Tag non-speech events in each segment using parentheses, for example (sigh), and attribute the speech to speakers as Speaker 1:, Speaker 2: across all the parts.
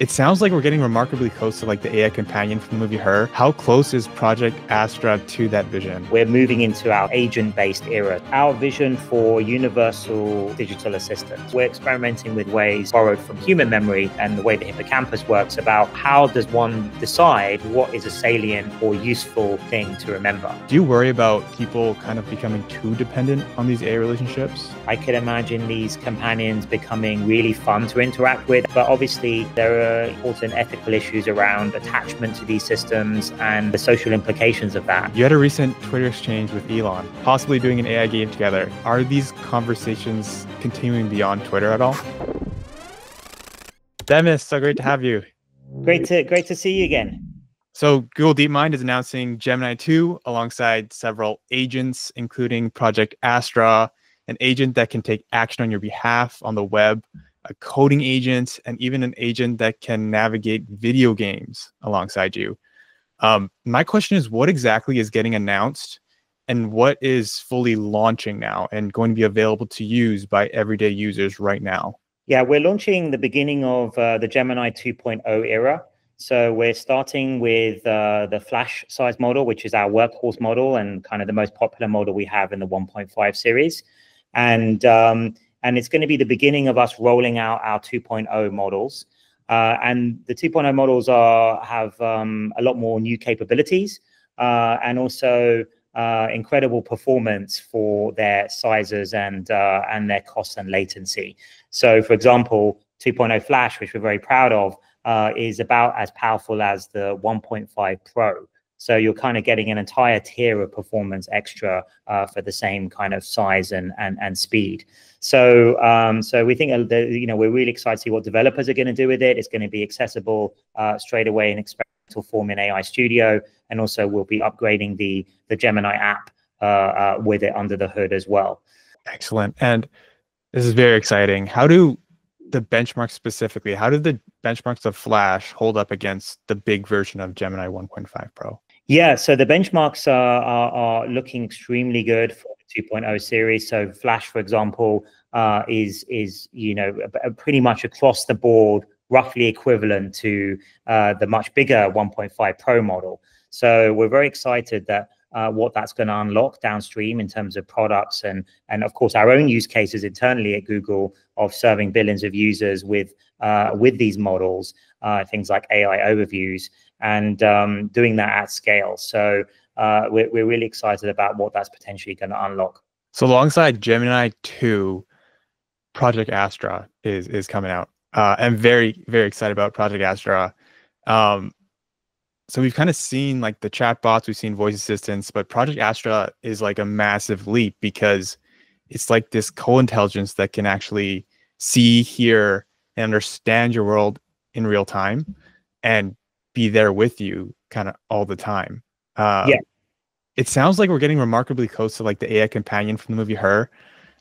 Speaker 1: It sounds like we're getting remarkably close to like the AI companion from the movie Her. How close is Project Astra to that vision?
Speaker 2: We're moving into our agent-based era. Our vision for universal digital assistants. We're experimenting with ways borrowed from human memory and the way the hippocampus works about how does one decide what is a salient or useful thing to remember.
Speaker 1: Do you worry about people kind of becoming too dependent on these AI relationships?
Speaker 2: I could imagine these companions becoming really fun to interact with, but obviously there are important ethical issues around attachment to these systems and the social implications of that.
Speaker 1: You had a recent Twitter exchange with Elon, possibly doing an AI game together. Are these conversations continuing beyond Twitter at all? Demis, so great to have you.
Speaker 2: Great to great to see you again.
Speaker 1: So Google DeepMind is announcing Gemini 2 alongside several agents, including Project Astra, an agent that can take action on your behalf on the web a coding agent, and even an agent that can navigate video games alongside you. Um, my question is what exactly is getting announced and what is fully launching now and going to be available to use by everyday users right now?
Speaker 2: Yeah, we're launching the beginning of uh, the Gemini 2.0 era. So we're starting with uh, the Flash size model, which is our workhorse model and kind of the most popular model we have in the 1.5 series. And um, and it's going to be the beginning of us rolling out our 2.0 models. Uh, and the 2.0 models are have um, a lot more new capabilities uh, and also uh, incredible performance for their sizes and uh, and their costs and latency. So, for example, 2.0 Flash, which we're very proud of, uh, is about as powerful as the 1.5 Pro. So you're kind of getting an entire tier of performance extra uh, for the same kind of size and and, and speed. So um, so we think that, you know we're really excited to see what developers are going to do with it. It's going to be accessible uh, straight away in experimental form in AI Studio, and also we'll be upgrading the the Gemini app uh, uh, with it under the hood as well.
Speaker 1: Excellent, and this is very exciting. How do the benchmarks specifically? How did the benchmarks of Flash hold up against the big version of Gemini 1.5 Pro?
Speaker 2: Yeah, so the benchmarks are, are, are looking extremely good for the 2.0 series. So Flash, for example, uh, is is you know pretty much across the board, roughly equivalent to uh, the much bigger 1.5 Pro model. So we're very excited that uh, what that's going to unlock downstream in terms of products and and of course our own use cases internally at Google of serving billions of users with uh, with these models, uh, things like AI overviews and um, doing that at scale. So uh, we're, we're really excited about what that's potentially going to unlock.
Speaker 1: So alongside Gemini 2, Project Astra is is coming out. Uh, I'm very very excited about Project Astra. Um, so we've kind of seen like the chat chatbots, we've seen voice assistants, but Project Astra is like a massive leap because it's like this co-intelligence that can actually see, hear, and understand your world in real time and be there with you kind of all the time.
Speaker 2: Uh, yeah.
Speaker 1: It sounds like we're getting remarkably close to like the AI companion from the movie Her.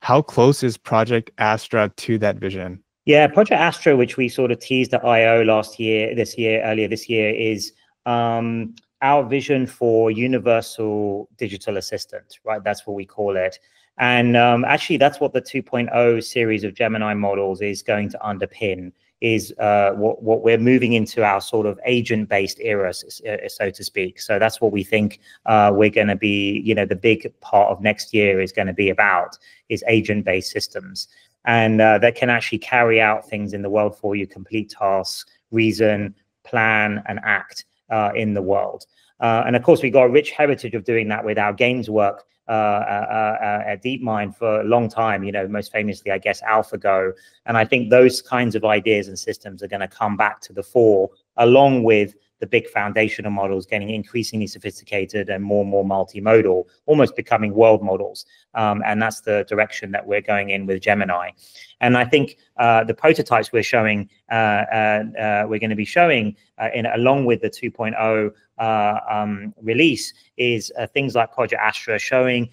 Speaker 1: How close is Project Astra to that vision?
Speaker 2: Yeah, Project Astra, which we sort of teased at I/O last year, this year, earlier this year, is um, our vision for universal digital assistant. Right, that's what we call it. And um, actually, that's what the 2.0 series of Gemini models is going to underpin is uh, what, what we're moving into our sort of agent-based era, uh, so to speak. So that's what we think uh, we're going to be, you know, the big part of next year is going to be about is agent-based systems. And uh, that can actually carry out things in the world for you, complete tasks, reason, plan, and act uh, in the world. Uh, and of course, we've got a rich heritage of doing that with our games work Uh, uh, uh, at DeepMind for a long time. You know, most famously, I guess, AlphaGo. And I think those kinds of ideas and systems are going to come back to the fore, along with the big foundational models getting increasingly sophisticated and more and more multimodal, almost becoming world models. Um, and that's the direction that we're going in with Gemini. And I think uh, the prototypes we're showing, uh, uh, uh we're going to be showing uh, in along with the 2.0 uh, um, release is things like Project Astra showing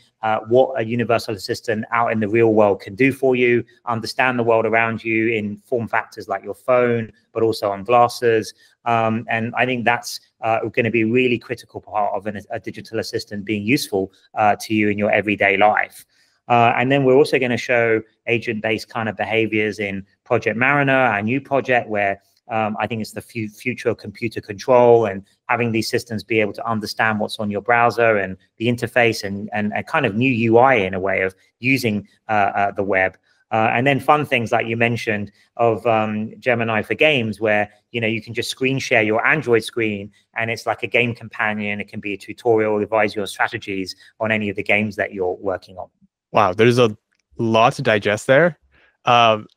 Speaker 2: what a universal assistant out in the real world can do for you, understand the world around you in form factors like your phone, but also on glasses. Um, and I think that's going to be a really critical part of an, a digital assistant being useful to you in your everyday life. Uh, and then we're also going to show agent-based kind of behaviors in Project Mariner, our new project, where um, I think it's the future of computer control and having these systems be able to understand what's on your browser and the interface and and a kind of new UI in a way of using uh, uh, the web. Uh, and then fun things like you mentioned of um, Gemini for games, where you know you can just screen share your Android screen, and it's like a game companion. It can be a tutorial, advise your strategies on any of the games that you're working on.
Speaker 1: Wow, there's a lot to digest there. Um,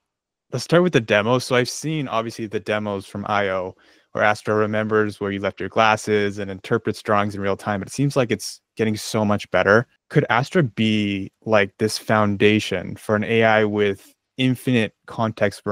Speaker 1: let's start with the demos. So I've seen obviously the demos from IO, where Astra remembers where you left your glasses and interprets drawings in real time. But it seems like it's getting so much better. Could Astra be like this foundation for an AI with infinite context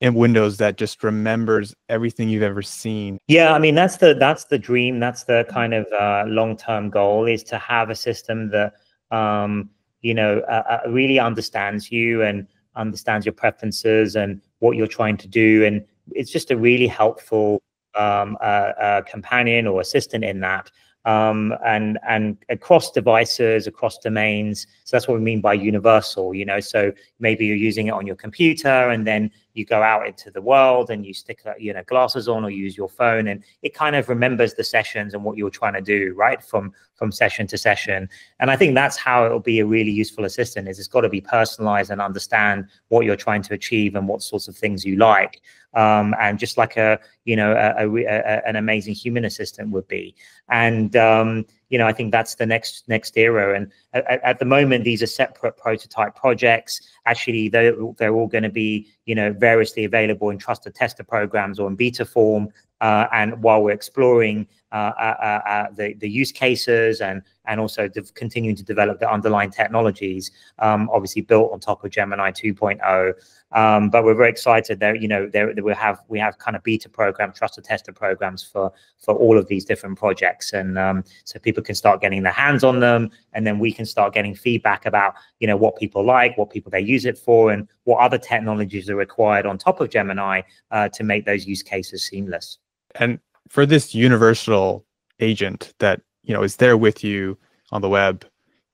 Speaker 1: in Windows that just remembers everything you've ever seen?
Speaker 2: Yeah, I mean that's the that's the dream. That's the kind of uh, long term goal is to have a system that um, you know uh, uh, really understands you and understands your preferences and what you're trying to do, and it's just a really helpful um, uh, uh, companion or assistant in that um, and and across devices, across domains. So that's what we mean by universal. You know, so maybe you're using it on your computer, and then you go out into the world and you stick uh, you know glasses on or use your phone, and it kind of remembers the sessions and what you're trying to do right from from session to session. And I think that's how it'll be a really useful assistant. Is it's got to be personalized and understand what you're trying to achieve and what sorts of things you like um, and just like a you know a, a, a, an amazing human assistant would be and um, you know i think that's the next next era. And at, at, the moment these are separate prototype projects. Actually they're, they're all going to be you know variously available in trusted tester programs or in beta form and while we're exploring uh, uh, uh, uh the, the use cases and and also continuing to develop the underlying technologies, um, obviously built on top of Gemini 2.0. Um, but we're very excited that you know there, we have we have kind of beta program, trusted tester programs for for all of these different projects, and um, so people can start getting their hands on them, and then we can start getting feedback about you know what people like, what people they use it for, and what other technologies are required on top of Gemini uh, to make those use cases seamless.
Speaker 1: And for this universal agent that you know is there with you on the web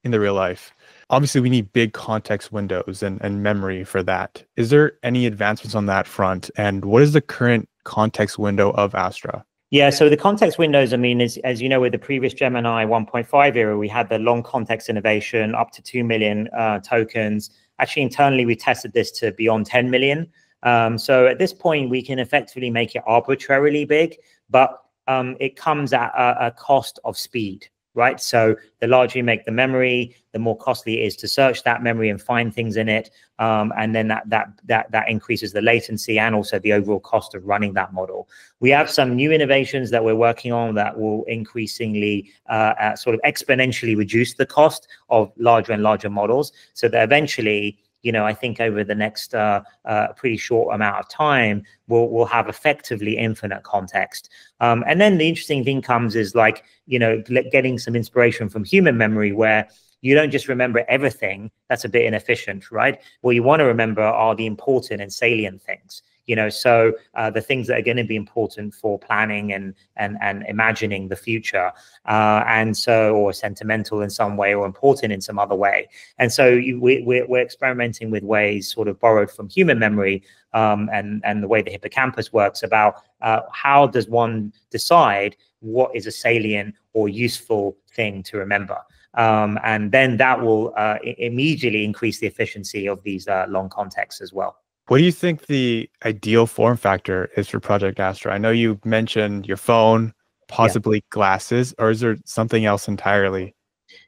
Speaker 1: in the real life obviously we need big context windows and, and memory for that is there any advancements on that front and what is the current context window of astra
Speaker 2: yeah, so the context windows, I mean, is, as you know, with the previous Gemini 1.5 era, we had the long context innovation up to 2 million uh, tokens. Actually, internally, we tested this to beyond 10 million. Um, so at this point, we can effectively make it arbitrarily big, but um, it comes at a, a, cost of speed, right? So the larger you make the memory, the more costly it is to search that memory and find things in it, um, and then that that that that increases the latency and also the overall cost of running that model. We have some new innovations that we're working on that will increasingly uh, uh, sort of exponentially reduce the cost of larger and larger models, so that eventually you know, I think over the next uh, uh, pretty short amount of time, we'll we'll have effectively infinite context. Um, and then the interesting thing comes is like you know getting some inspiration from human memory where you don't just remember everything. That's a bit inefficient, right? What you want to remember are the important and salient things you know so uh, the things that are going to be important for planning and and and imagining the future uh, and so or sentimental in some way or important in some other way. And so you, we, we're, we're experimenting with ways sort of borrowed from human memory um, and and the way the hippocampus works about uh, how does one decide what is a salient or useful thing to remember? Um, and then that will uh, immediately increase the efficiency of these uh, long contexts as well
Speaker 1: what do you think the ideal form factor is for Project Astra? I know you mentioned your phone, possibly yeah. glasses, or is there something else entirely?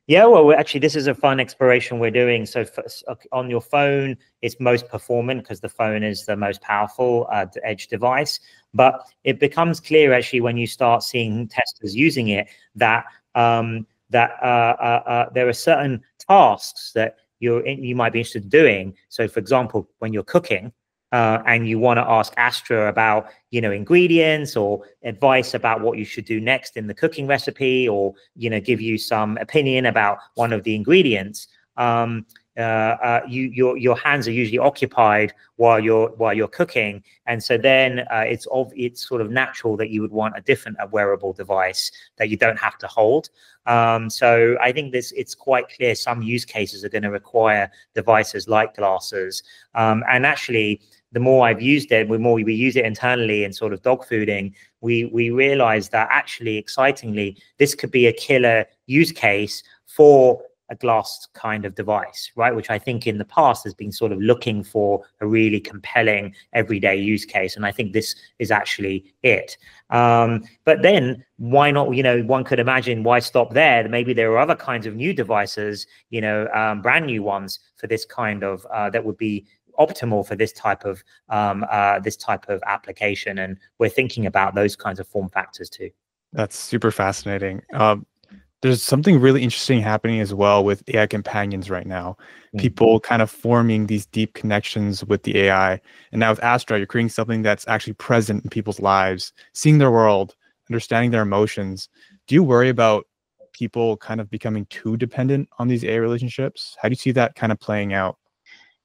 Speaker 2: Yeah, well, actually, this is a fun exploration we're doing. So, for, on your phone, it's most performant because the phone is the most powerful uh, edge device. But it becomes clear actually when you start seeing testers using it that um, that uh, uh, uh there are certain tasks that you you might be interested in doing. So, for example, when you're cooking uh, and you want to ask Astra about you know ingredients or advice about what you should do next in the cooking recipe, or you know give you some opinion about one of the ingredients. Um, uh, uh, you your your hands are usually occupied while you're while you're cooking, and so then uh, it's of it's sort of natural that you would want a different a wearable device that you don't have to hold. Um, so I think this it's quite clear some use cases are going to require devices like glasses, um, and actually the more I've used it, the more we use it internally in sort of dog fooding, we we realize that actually, excitingly, this could be a killer use case for a glass kind of device, right? Which I think in the past has been sort of looking for a really compelling everyday use case. And I think this is actually it. Um, but then why not, you know, one could imagine why stop there? Maybe there are other kinds of new devices, you know, um, brand new ones for this kind of, uh, that would be optimal for this type of um, uh, this type of application and we're thinking about those kinds of form factors too
Speaker 1: that's super fascinating um, there's something really interesting happening as well with AI companions right now. Mm-hmm. People kind of forming these deep connections with the AI. And now with Astra, you're creating something that's actually present in people's lives, seeing their world, understanding their emotions. Do you worry about people kind of becoming too dependent on these AI relationships? How do you see that kind of playing out?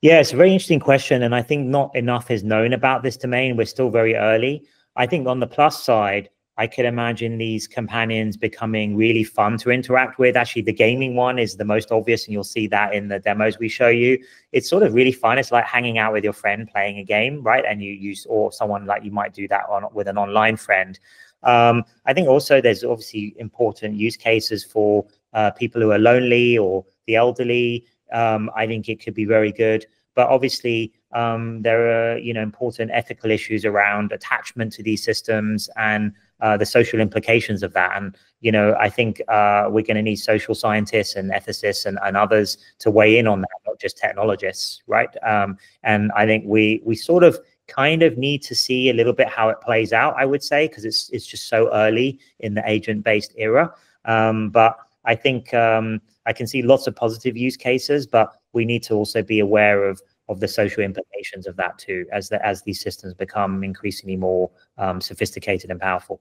Speaker 2: Yeah, it's a very interesting question. And I think not enough is known about this domain. We're still very early. I think on the plus side, I could imagine these companions becoming really fun to interact with. Actually, the gaming one is the most obvious, and you'll see that in the demos we show you. It's sort of really fun. It's like hanging out with your friend playing a game, right? And you use, or someone like you might do that on with an online friend. Um, I think also there's obviously important use cases for uh, people who are lonely or the elderly. Um, I think it could be very good. But obviously, um, there are you know important ethical issues around attachment to these systems and uh, the social implications of that. And you know, I think uh, we're going to need social scientists and ethicists and, and others to weigh in on that, not just technologists, right? Um, and I think we we sort of kind of need to see a little bit how it plays out. I would say because it's it's just so early in the agent-based era. Um, but I think um, I can see lots of positive use cases, but we need to also be aware of of the social implications of that too, as the, as these systems become increasingly more um, sophisticated and powerful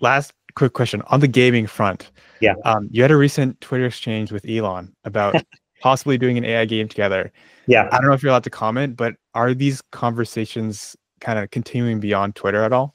Speaker 1: last quick question on the gaming front.
Speaker 2: Yeah.
Speaker 1: Um, you had a recent Twitter exchange with Elon about (laughs) possibly doing an AI game together.
Speaker 2: Yeah.
Speaker 1: I don't know if you're allowed to comment, but are these conversations kind of continuing beyond Twitter at all?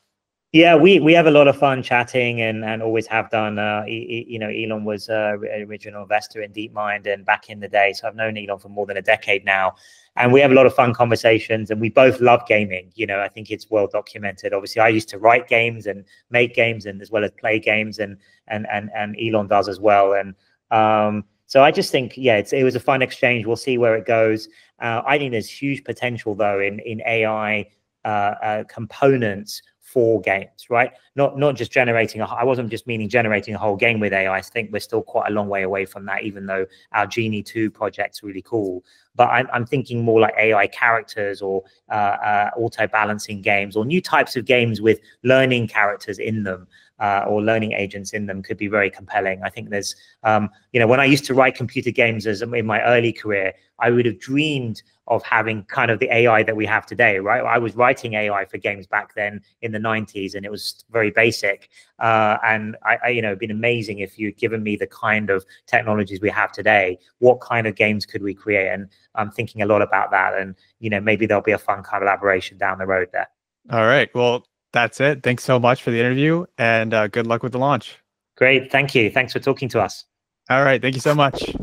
Speaker 2: Yeah, we we have a lot of fun chatting and and always have done. Uh, e, you know, Elon was uh, original investor in DeepMind and back in the day, so I've known Elon for more than a decade now, and we have a lot of fun conversations. And we both love gaming. You know, I think it's well documented. Obviously, I used to write games and make games, and as well as play games, and and and and Elon does as well. And um, so I just think, yeah, it was a fun exchange. We'll see where it goes. Uh, I think there's huge potential though in in AI uh, uh, components for games, right? Not not just generating a. I wasn't just meaning generating a whole game with AI. I think we're still quite a long way away from that, even though our Genie Two project's really cool. But I'm I'm thinking more like AI characters or uh, uh, auto balancing games or new types of games with learning characters in them. Uh, or learning agents in them could be very compelling. I think there's, um, you know, when I used to write computer games as in my early career, I would have dreamed of having kind of the AI that we have today, right? I was writing AI for games back then in the 90s, and it was very basic. Uh, and I, I, you know, it'd been amazing if you'd given me the kind of technologies we have today. What kind of games could we create? And I'm thinking a lot about that. And you know, maybe there'll be a fun collaboration down the road there.
Speaker 1: All right. Well, that's it. Thanks so much for the interview, and uh, good luck with the launch.
Speaker 2: Great. Thank you. Thanks for talking to us.
Speaker 1: All right. Thank you so much.